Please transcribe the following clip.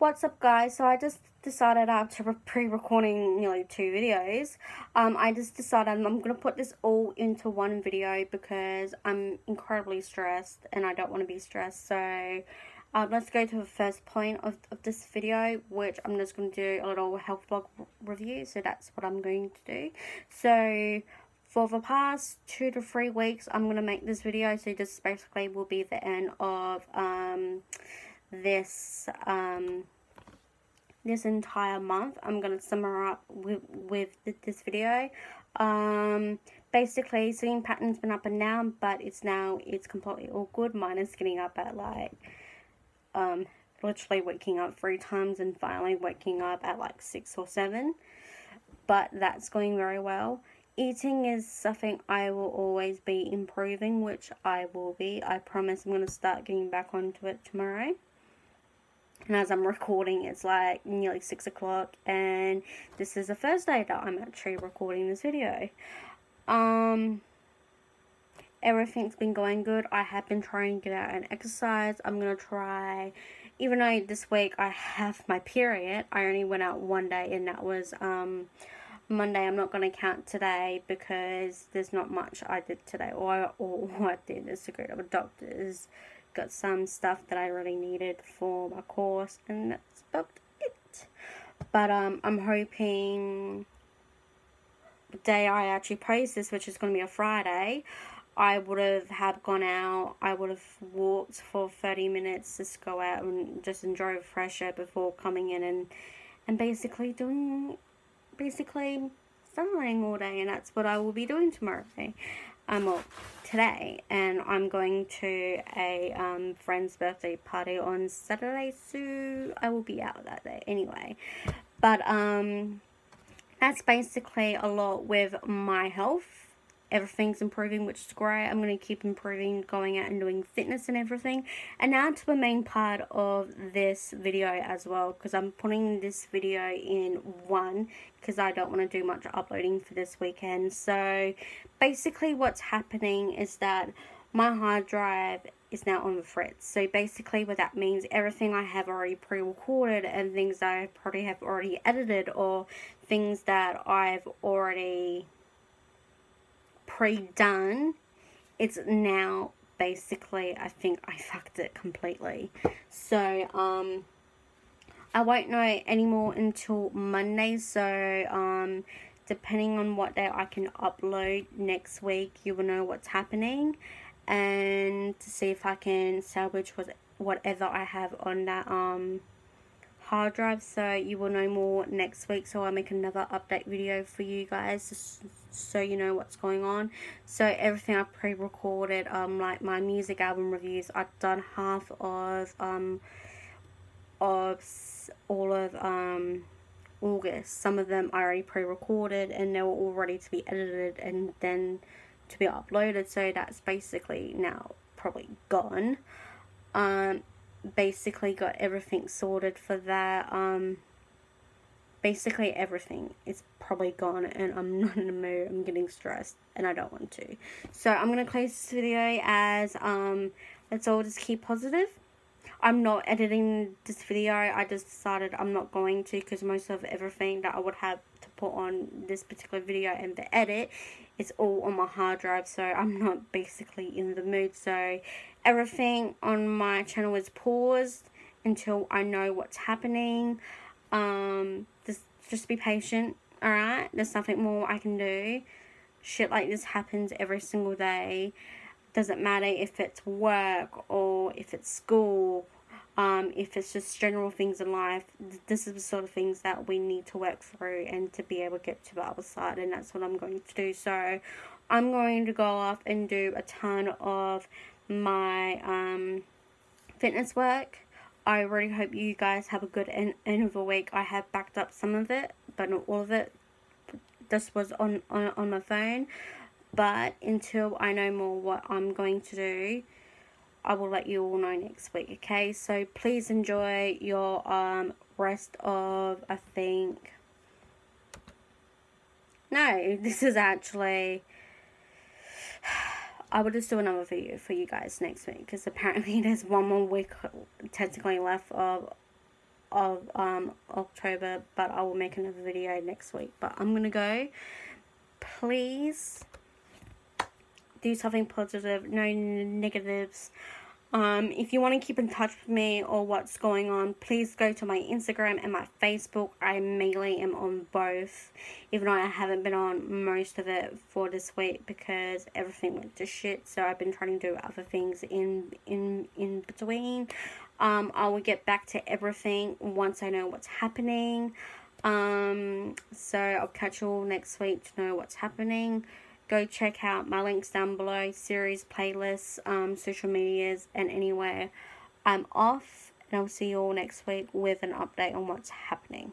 What's up guys? So I just decided after pre-recording nearly two videos, um, I just decided I'm going to put this all into one video because I'm incredibly stressed and I don't want to be stressed. So um, let's go to the first point of, of this video, which I'm just going to do a little health blog review. So that's what I'm going to do. So for the past two to three weeks, I'm going to make this video. So this basically will be the end of... Um, this um, this entire month. I'm going to sum up with, with this video. Um, basically, sleeping pattern's been up and down, but it's now, it's completely all good. Mine is getting up at like, um, literally waking up three times and finally waking up at like six or seven. But that's going very well. Eating is something I will always be improving, which I will be. I promise I'm going to start getting back onto it tomorrow and as I'm recording it's like nearly 6 o'clock and this is the first day that I'm actually recording this video. Um, everything's been going good. I have been trying to get out and exercise. I'm going to try, even though this week I have my period, I only went out one day and that was um, Monday. I'm not going to count today because there's not much I did today. Or, or I did is go to the doctor's got some stuff that I really needed for my course and that's about it. But um, I'm hoping the day I actually post this, which is going to be a Friday, I would have have gone out, I would have walked for 30 minutes, just go out and just enjoy fresh air before coming in and, and basically doing, basically sunlighting all day and that's what I will be doing tomorrow. Um, well, today and I'm going to a um, friend's birthday party on Saturday so I will be out that day anyway but um that's basically a lot with my health everything's improving which is great. I'm going to keep improving going out and doing fitness and everything. And now to the main part of this video as well because i'm putting this video in one because i don't want to do much uploading for this weekend. So basically what's happening is that my hard drive is now on the fritz. So basically what that means, everything I have already pre-recorded and things I probably have already edited or things that I've already pre-done, it's now basically, I think I fucked it completely. So, um, I won't know anymore until Monday, so, um, depending on what day I can upload next week, you will know what's happening, and to see if I can salvage whatever I have on that, um, hard drive so you will know more next week. So I'll make another update video for you guys so you know what's going on. So everything I pre-recorded um like my music album reviews I've done half of um of all of um August. Some of them I already pre-recorded and they were all ready to be edited and then to be uploaded. So that's basically now probably gone. Um basically got everything sorted for that. Um, basically everything is probably gone and I'm not in the mood. I'm getting stressed and I don't want to. So I'm going to close this video as um, let's all just keep positive. I'm not editing this video. I just decided I'm not going to because most of everything that I would have put on this particular video and the edit it's all on my hard drive. So I'm not basically in the mood. So everything on my channel is paused until I know what's happening. Um, just, just be patient, alright? There's nothing more I can do. Shit like this happens every single day. Doesn't matter if it's work or if it's school, um, if it's just general things in life. This is the sort of things that we need to work through and to be able to get to the other side, and that's what I'm going to do. So, I'm going to go off and do a ton of my um, fitness work. I really hope you guys have a good end, end of the week. I have backed up some of it, but not all of it. This was on, on, on my phone. But until I know more what I'm going to do, I will let you all know next week, okay? So please enjoy your um, rest of, I think... No, this is actually I will just do another video for you guys next week because apparently there's one more week technically left of of um, October, but I will make another video next week. But I'm going to go. Please do something positive, no negatives. Um, if you want to keep in touch with me or what's going on, please go to my Instagram and my Facebook. I mainly am on both, even though I haven't been on most of it for this week because everything went to shit. So I've been trying to do other things in in in between. Um, I will get back to everything once I know what's happening. Um, so I'll catch you all next week to know what's happening go check out my links down below, series, playlists, um, social medias, and anywhere I'm off. And I'll see you all next week with an update on what's happening.